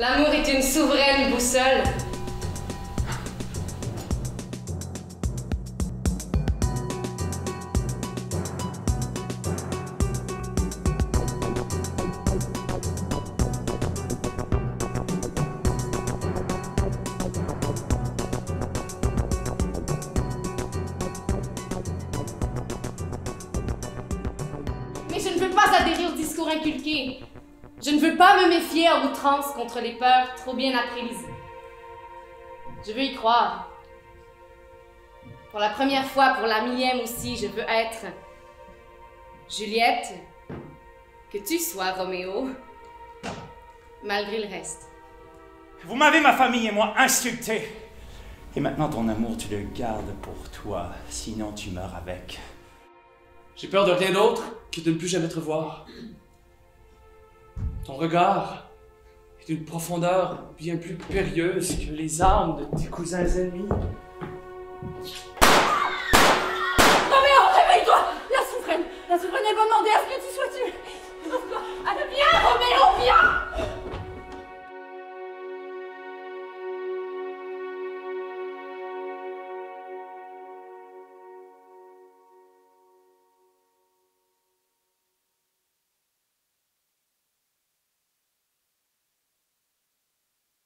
L'amour est une souveraine boussole. Mais je ne veux pas adhérer au discours inculqué. Je ne veux pas me méfier à outrance contre les peurs trop bien apprises. Je veux y croire. Pour la première fois, pour la millième aussi, je veux être Juliette, que tu sois Roméo, malgré le reste. Vous m'avez, ma famille et moi, insulté. Et maintenant, ton amour, tu le gardes pour toi, sinon tu meurs avec. J'ai peur de rien d'autre que de ne plus jamais te revoir. Ton regard est d'une profondeur bien plus périlleuse que les armes de tes cousins ennemis.